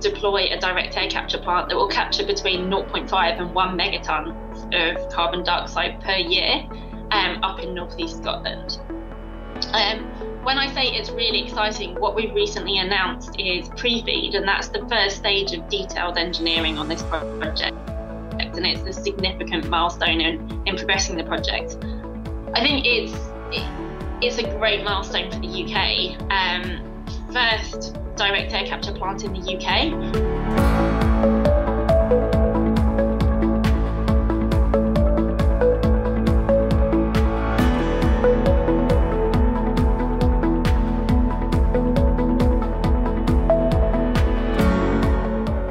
deploy a direct air capture plant that will capture between 0.5 and 1 megatons of carbon dioxide per year um, up in northeast Scotland. Um, when I say it's really exciting, what we've recently announced is pre feed, and that's the first stage of detailed engineering on this project. And it's a significant milestone in, in progressing the project. I think it's it, it's a great milestone for the UK. Um, first direct air capture plant in the UK.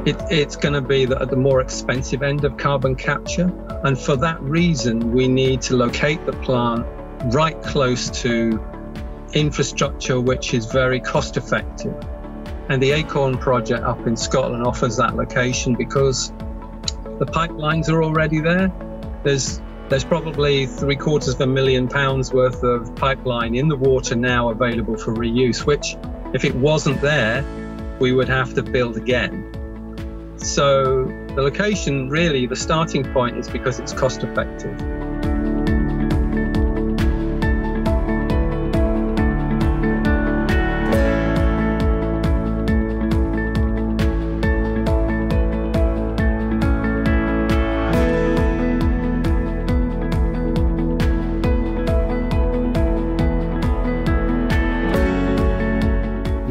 It, it's going to be the, at the more expensive end of carbon capture. And for that reason, we need to locate the plant right close to infrastructure which is very cost effective. And the Acorn project up in Scotland offers that location because the pipelines are already there. There's there's probably three quarters of a million pounds worth of pipeline in the water now available for reuse, which if it wasn't there, we would have to build again. So the location really, the starting point is because it's cost effective.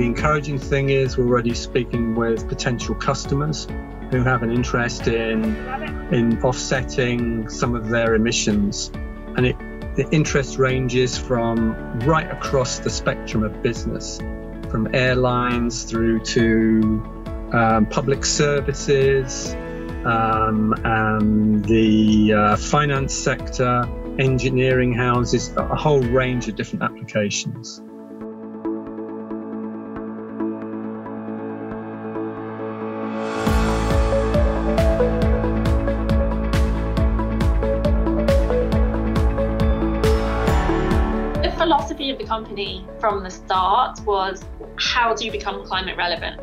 The encouraging thing is we're already speaking with potential customers who have an interest in in offsetting some of their emissions, and it the interest ranges from right across the spectrum of business, from airlines through to um, public services, um, and the uh, finance sector, engineering houses, a whole range of different applications. The company from the start was how do you become climate relevant?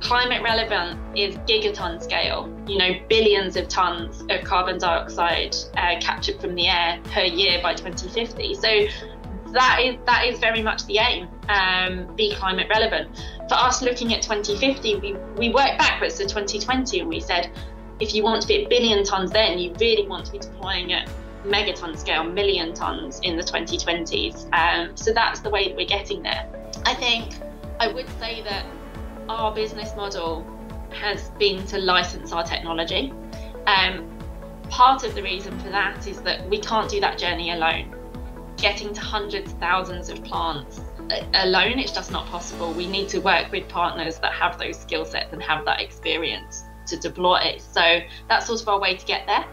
Climate relevant is gigaton scale, you know, billions of tons of carbon dioxide uh, captured from the air per year by 2050. So that is that is very much the aim. Um, be climate relevant. For us, looking at 2050, we we worked backwards to 2020, and we said, if you want to be a billion tons, then you really want to be deploying it megaton scale, million tons in the 2020s. Um, so that's the way that we're getting there. I think I would say that our business model has been to license our technology. Um, part of the reason for that is that we can't do that journey alone. Getting to hundreds, thousands of plants alone, it's just not possible. We need to work with partners that have those skill sets and have that experience to deploy. It. So that's sort of our way to get there.